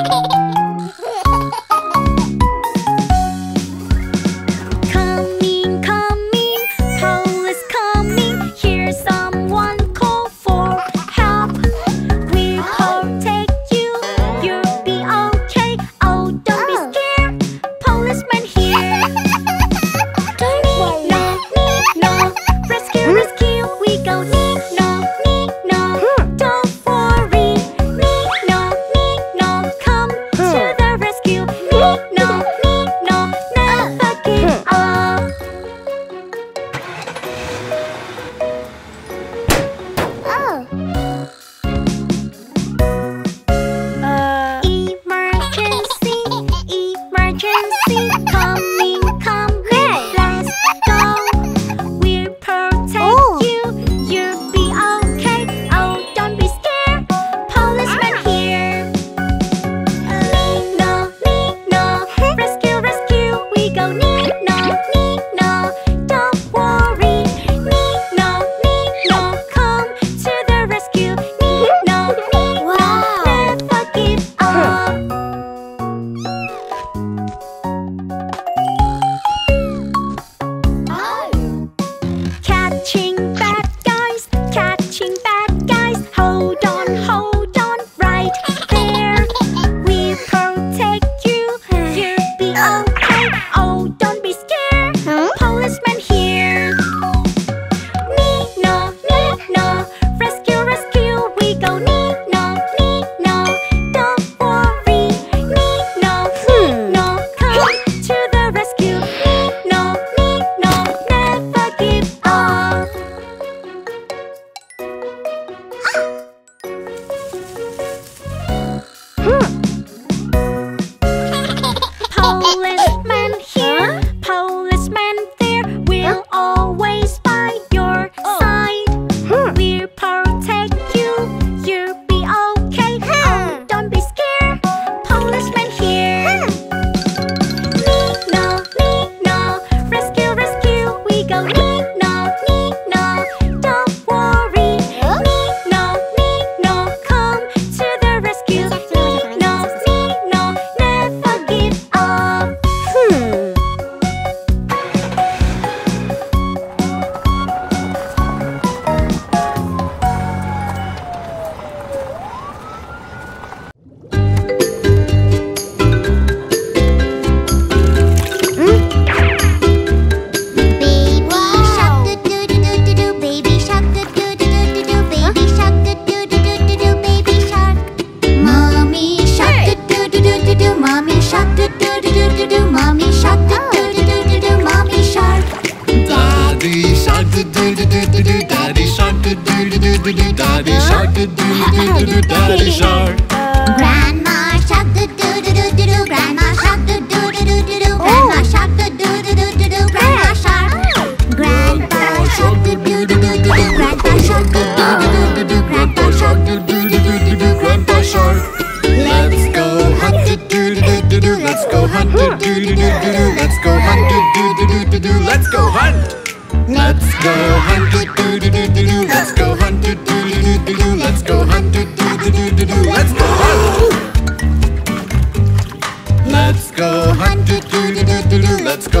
ハハハハ!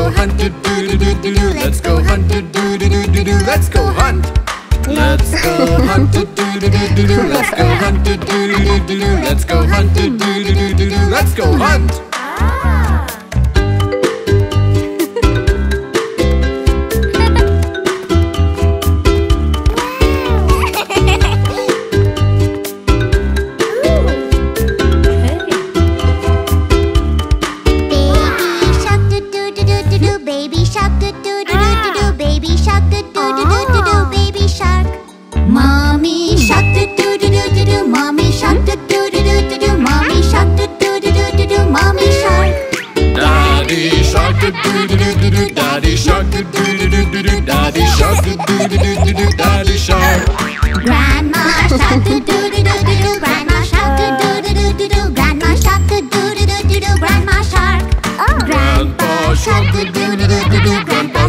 go hunt, do do do do do do. Let's go hunt, do do do do do do. Let's go hunt. Let's go hunt, do do do do do do. Let's go hunt, do do do do do do.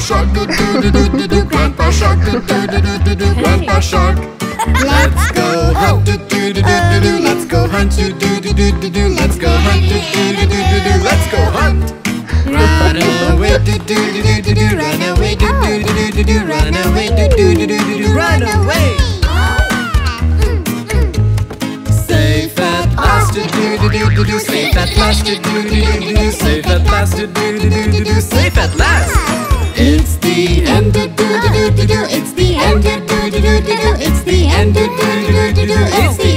Shark. Grandpa Shark. Grandpa Shark. Let's go hunt. Let's go hunt. Let's go hunt. Let's go hunt. Run away, do do. Run away. Run away. Run away. Safe at last. Safe at last, do do do do do. Safe at last, do do do do do. Safe at last. It's the end do do do do do. It's the end do do do do do. It's the end do do do do do. It's the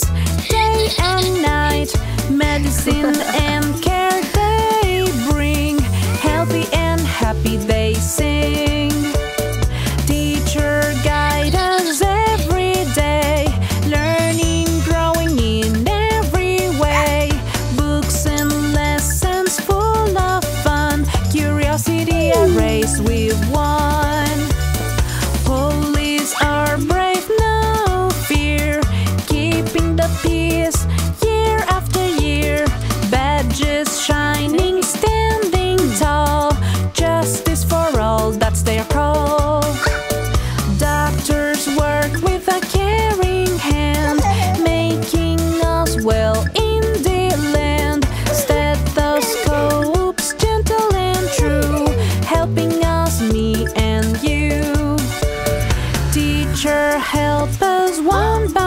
Day and night, medicine and Help us one by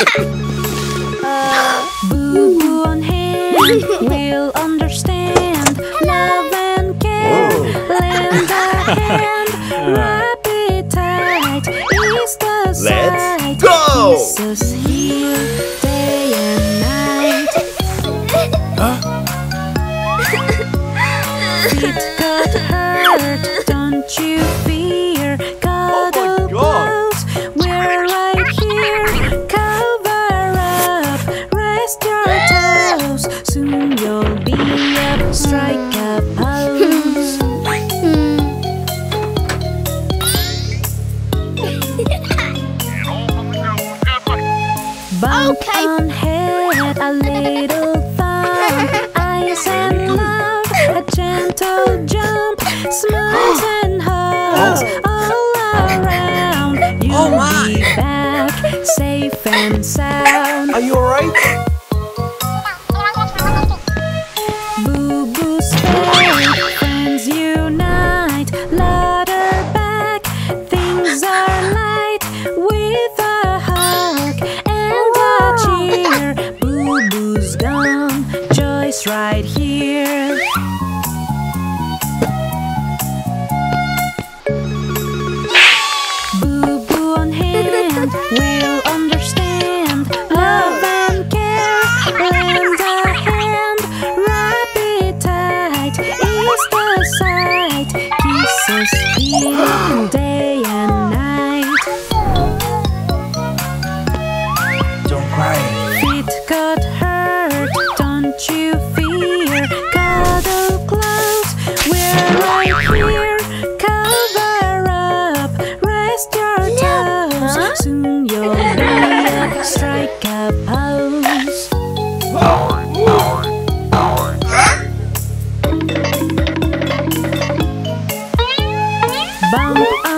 Ha ha ha! Bump.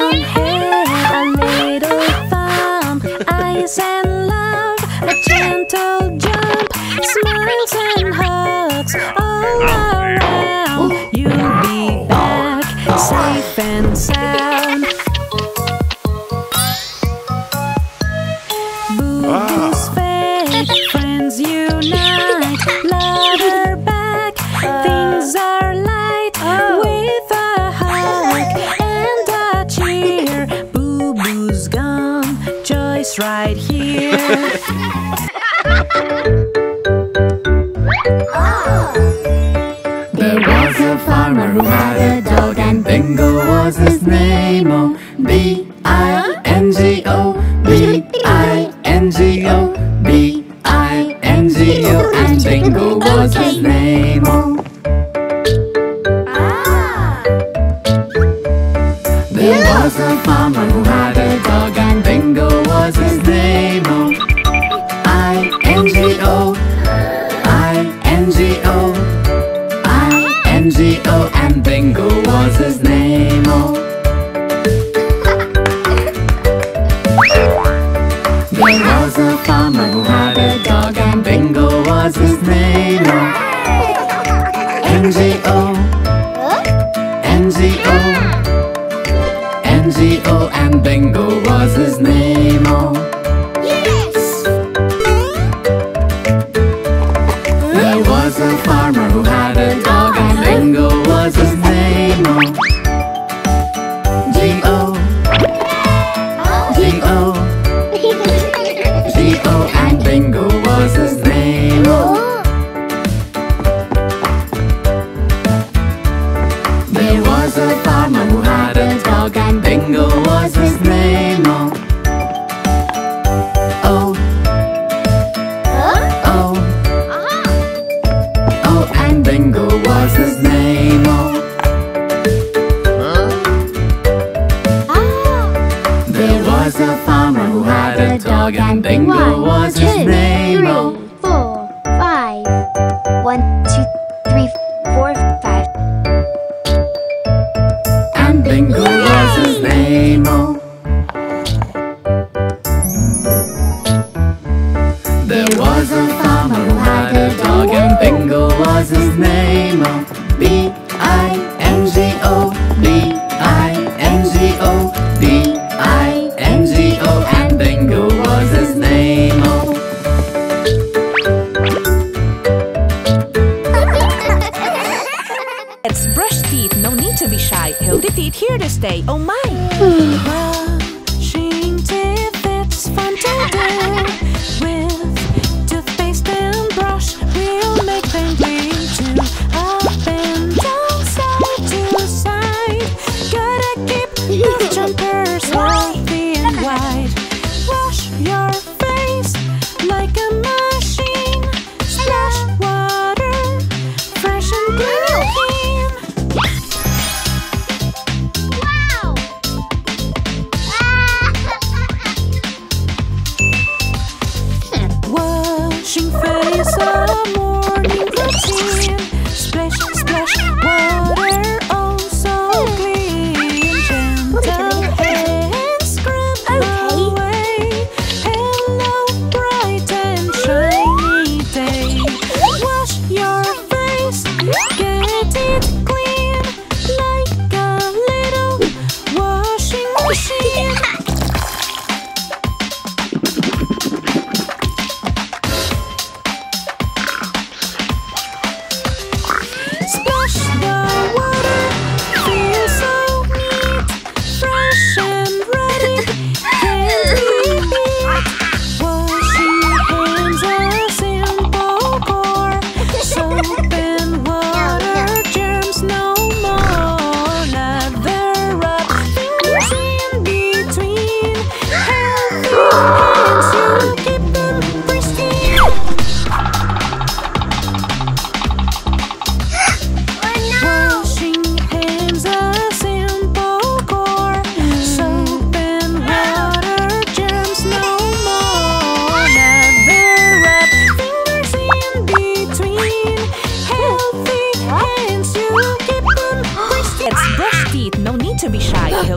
It was a farmer Let's brush teeth, no need to be shy. Healthy teeth here to stay, oh my! well,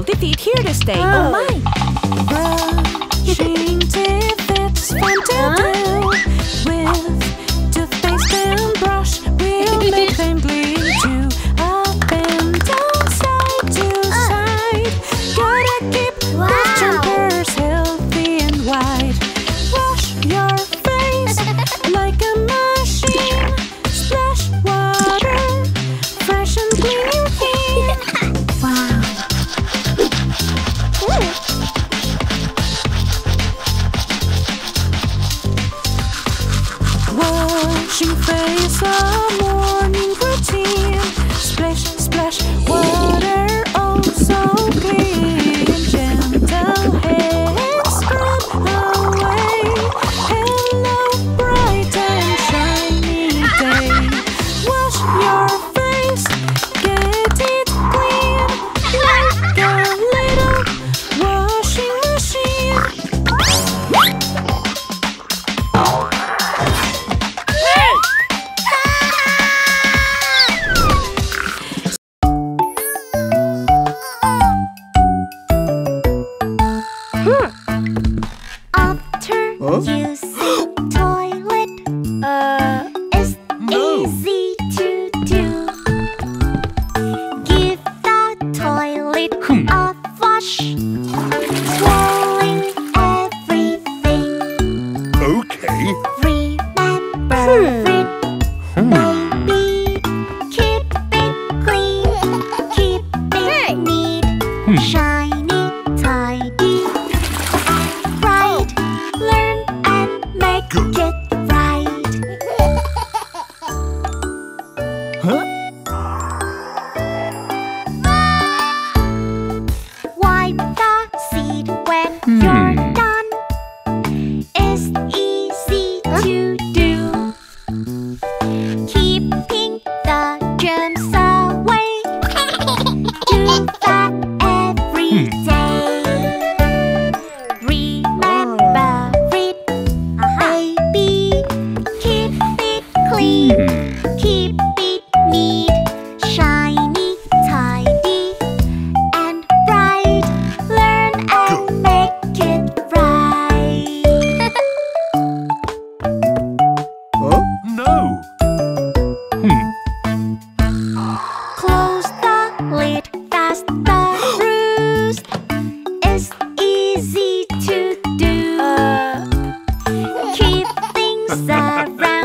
They did here to stay. Oh, oh my.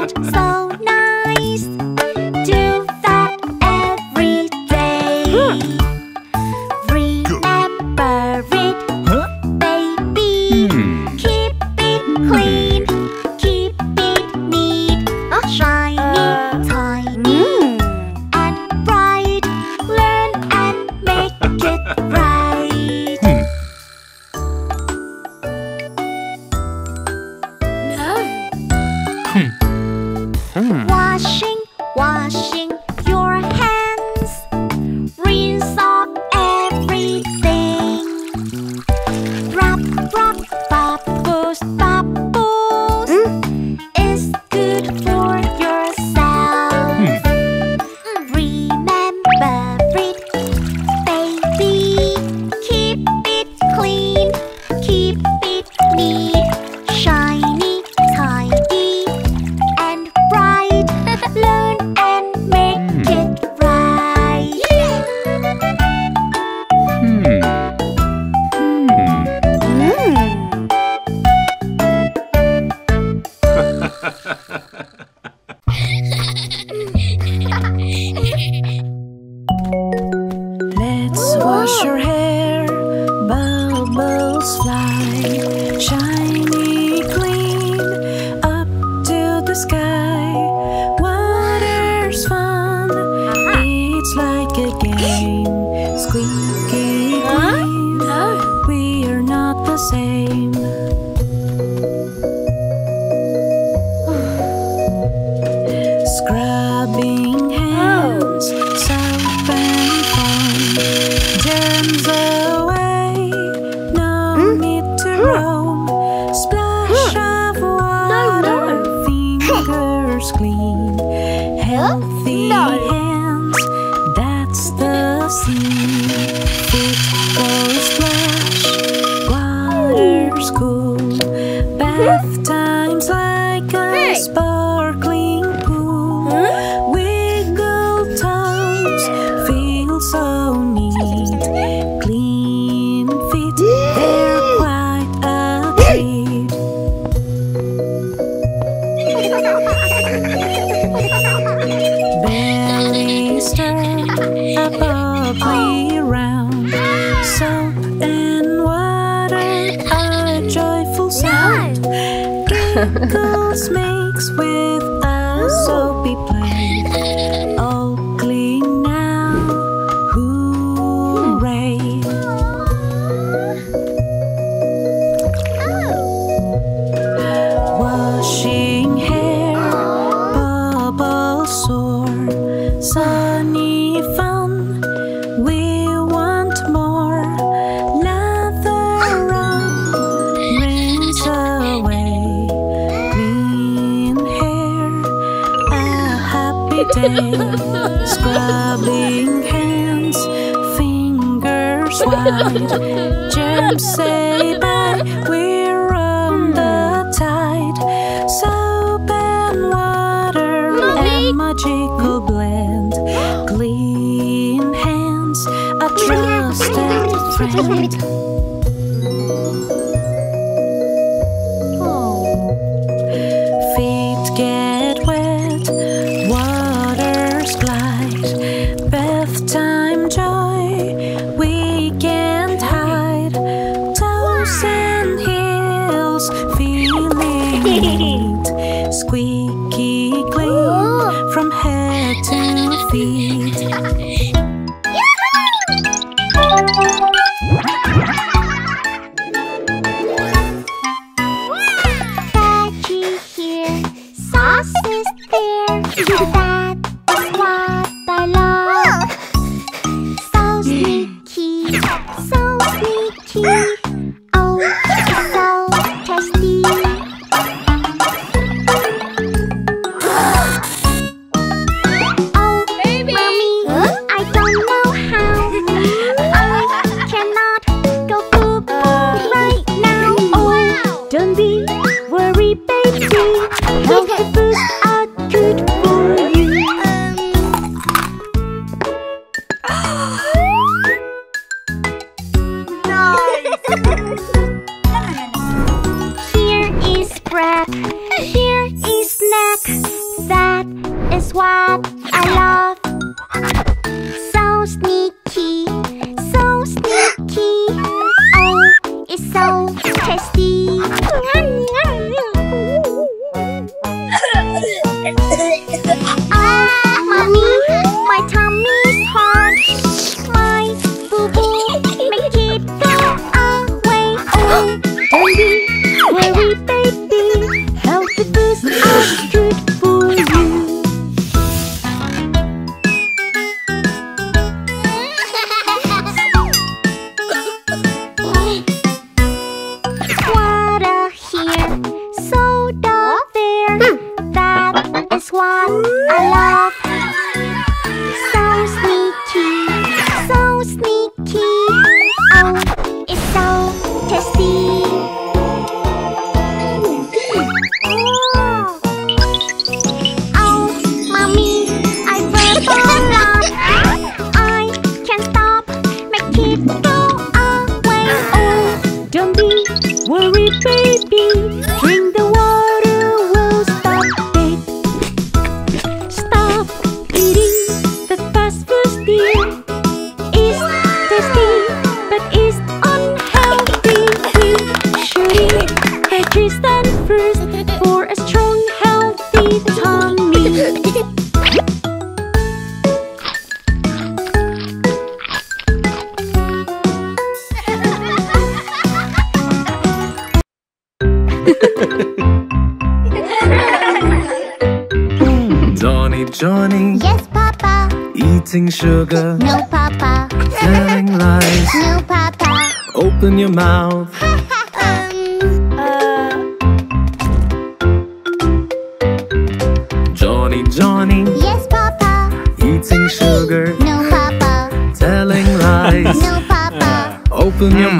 so clean. Neat. Here is snack. That is what Papa.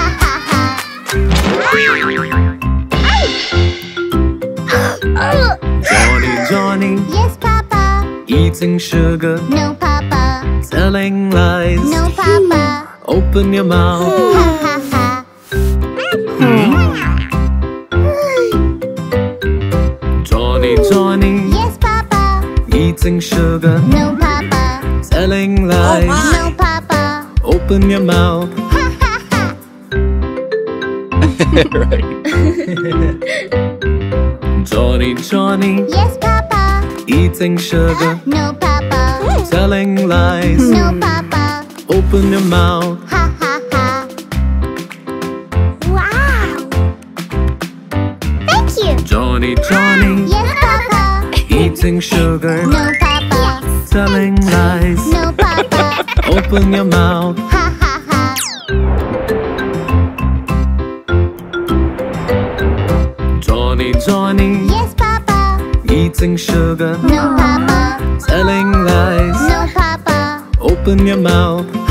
yes, Papa. eating sugar, No, Papa. telling lies. No, Papa. Open your mouth, Ha ha ha. Johnny, Johnny, Yes, Papa. eating sugar, No, Papa. telling lies. No, Papa. Open your mouth, Ha ha ha. Johnny, Johnny, Yes, Papa. Eating sugar, No, Papa. telling lies. No, Papa. Open your mouth, Ha ha ha. Wow. Thank you. Johnny, Johnny, Yes, Papa. eating sugar, No, Papa. telling lies. No, Papa. Open your mouth, Ha ha ha. Johnny, Johnny, Yes. Eating sugar, No, Papa. telling lies. No, Papa. Open your mouth,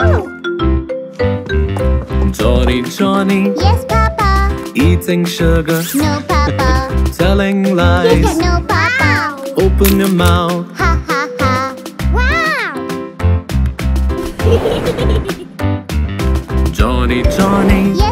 oh. Johnny, Johnny, Yes, Papa. eating sugar, No, Papa. telling lies. No, Papa. Open your mouth, Ha ha ha. Wow. Johnny, Johnny, Yes.